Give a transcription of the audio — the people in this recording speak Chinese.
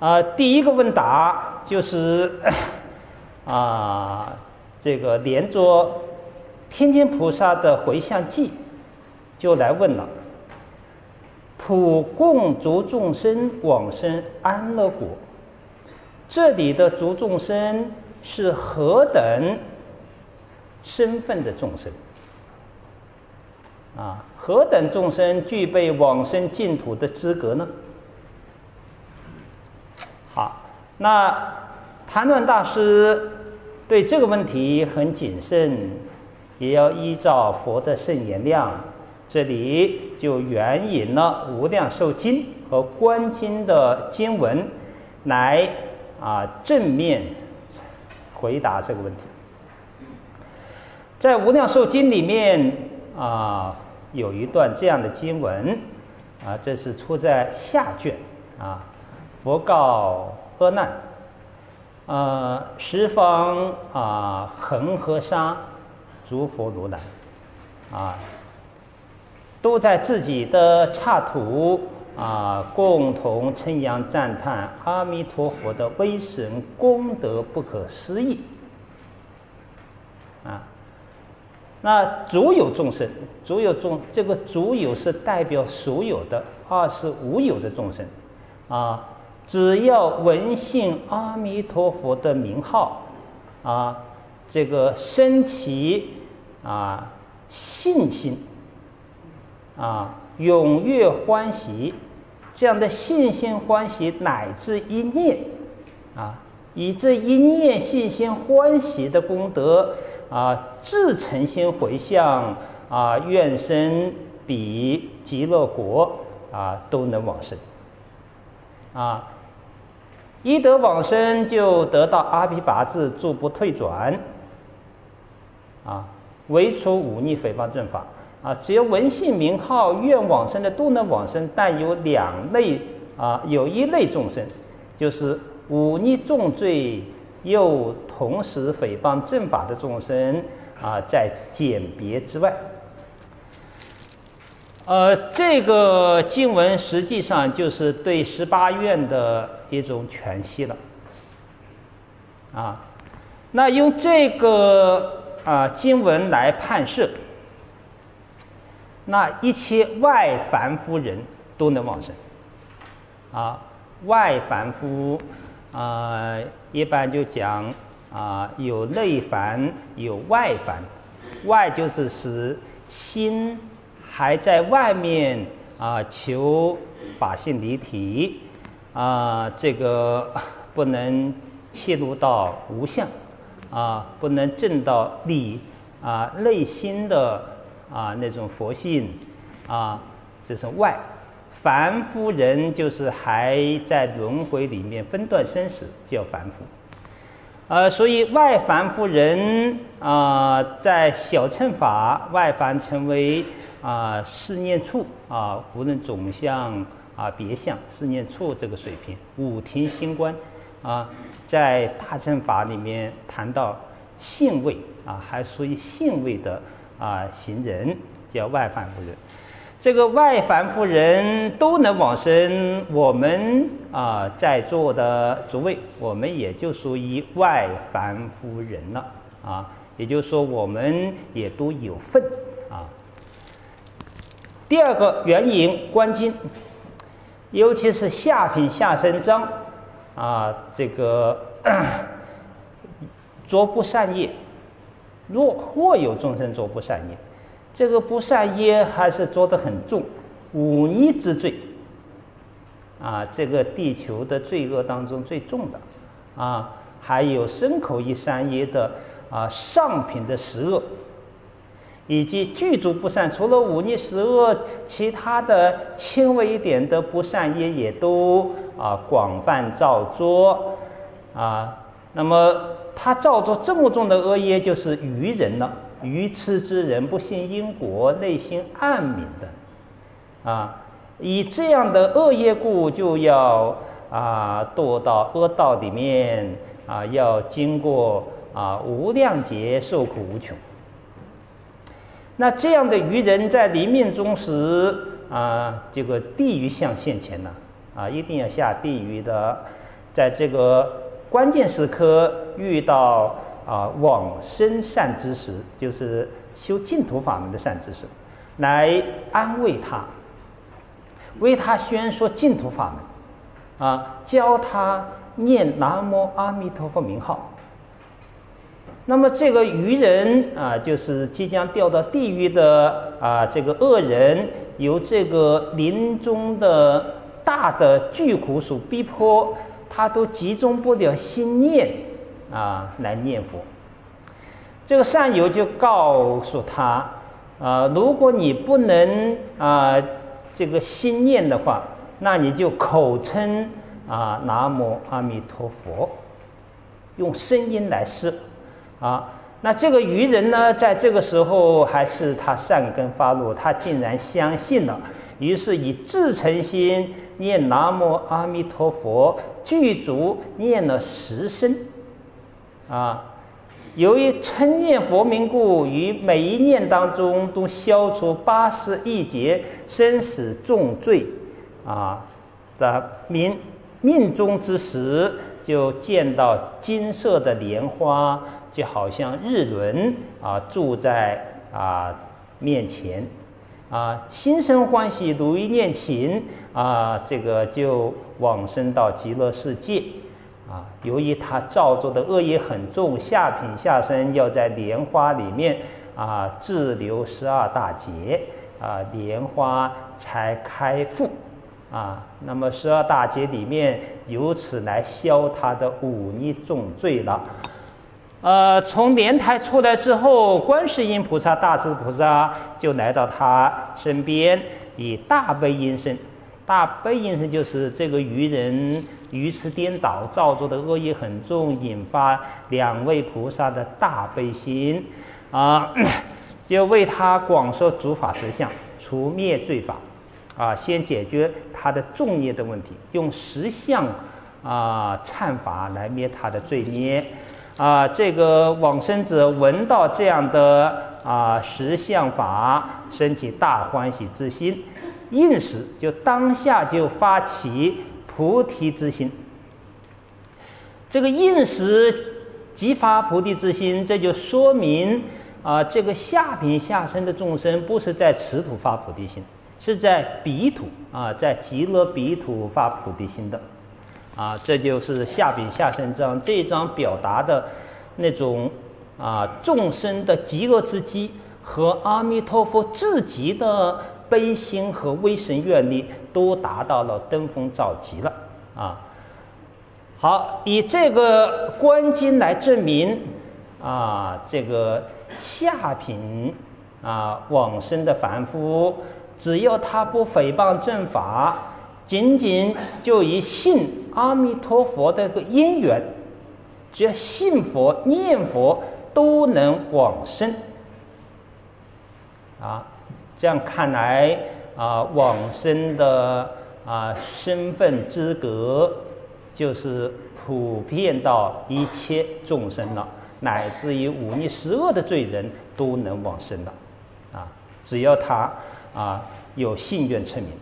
啊，第一个问答就是 啊，这个连着天津菩萨的回向记，就来问了：普供诸众生往生安乐果，这里的诸众生是何等身份的众生？啊，何等众生具备往生净土的资格呢？好，那谭论大师对这个问题很谨慎，也要依照佛的圣言量，这里就援引了《无量寿经》和《观经》的经文来啊正面回答这个问题。在《无量寿经》里面啊。有一段这样的经文，啊，这是出在下卷，啊，佛告阿难，呃，十方啊恒河沙诸佛如来，啊，都在自己的刹土啊，共同称扬赞叹阿弥陀佛的威神功德不可思议，啊。那足有众生，足有众，这个足有是代表所有的，二是无有的众生，啊，只要闻信阿弥陀佛的名号，啊，这个升起啊信心，啊踊跃欢喜，这样的信心欢喜乃至一念，啊，以这一念信心欢喜的功德。啊，自诚心回向啊，愿生彼极乐国啊，都能往生。啊，一得往生就得到阿毗跋致，诸不退转。啊，唯除忤逆诽谤正法。啊，只要闻信名号愿往生的都能往生，但有两类啊，有一类众生，就是忤逆重罪。又同时诽谤正法的众生啊，在简别之外，呃，这个经文实际上就是对十八愿的一种全息了，啊，那用这个啊经文来判释，那一切外凡夫人都能往生，啊，外凡夫。啊，一般就讲啊，有内凡，有外凡。外就是使心还在外面啊，求法性离体啊，这个 不能切入到无相啊，不能证到理啊，内心的啊那种佛性啊，这是外。凡夫人就是还在轮回里面分段生死，叫凡夫。呃，所以外凡夫人啊，在小乘法外凡成为啊四念处啊，无论总相啊别相四念处这个水平，五庭星官啊，在大乘法里面谈到性位啊，还属于性位的啊行人，叫外凡夫人。这个外凡夫人都能往生，我们啊在座的诸位，我们也就属于外凡夫人了啊，也就是说，我们也都有份啊。第二个原因观经，尤其是下品下生章啊，这个 做不善业，若或有众生做不善业。这个不善业还是做得很重，忤逆之罪，啊，这个地球的罪恶当中最重的，啊，还有牲口意三业的啊上品的十恶，以及具足不善，除了忤逆十恶，其他的轻微一点的不善业也都啊广泛造作，啊，那么他造作这么重的恶业，就是愚人了。愚痴之人不信因果，内心暗泯的，啊，以这样的恶业故，就要啊堕到恶道里面啊，要经过啊无量劫受苦无穷。那这样的愚人在临命终时啊，这个地狱相现前呢，啊，一定要下地狱的在这个关键时刻遇到啊往生善知识，就是修净土法门的善知识，来安慰他，为他宣说净土法门，啊，教他念南无阿弥陀佛名号。那么这个愚人啊，就是即将掉到地狱的啊，这个恶人，由这个林中的大的巨苦所逼迫，他都集中不了心念啊来念佛。这个善友就告诉他啊，如果你不能啊这个心念的话，那你就口称啊南无阿弥陀佛，用声音来示。啊，那这个愚人呢，在这个时候还是他善根发露，他竟然相信了，于是以至诚心念南无阿弥陀佛，具足念了十声。啊，由于称念佛名故，于每一念当中都消除八十亿劫生死重罪。啊，在命命中之时，就见到金色的莲花。就好像日轮啊，住在啊面前，啊心生欢喜，如意念情啊，这个就往生到极乐世界啊。由于他造作的恶业很重，下品下生要在莲花里面啊滞留十二大劫啊，莲花才开复啊。那么十二大劫里面，由此来消他的忤逆重罪了。呃，从莲台出来之后，观世音菩萨、大势菩萨就来到他身边，以大悲音声。大悲音声就是这个愚人愚痴颠倒，造作的恶业很重，引发两位菩萨的大悲心啊，就为他广说诸法实相，除灭罪法啊，先解决他的重业的问题，用实相啊忏法来灭他的罪孽。啊，这个往生者闻到这样的啊实相法，升起大欢喜之心，应时就当下就发起菩提之心。这个应时即发菩提之心，这就说明啊，这个下品下生的众生不是在此土发菩提心，是在彼土啊，在极乐彼土发菩提心的。啊，这就是下品下生章这一章表达的那种啊众生的极恶之机和阿弥陀佛自己的悲心和威神愿力都达到了登峰造极了啊。好，以这个观经来证明啊，这个下品啊往生的凡夫，只要他不诽谤正法。仅仅就以信阿弥陀佛的个因缘，只要信佛念佛都能往生。啊，这样看来啊，往生的啊身份资格就是普遍到一切众生了，乃至于忤逆十恶的罪人都能往生了。啊，只要他啊有信愿称名。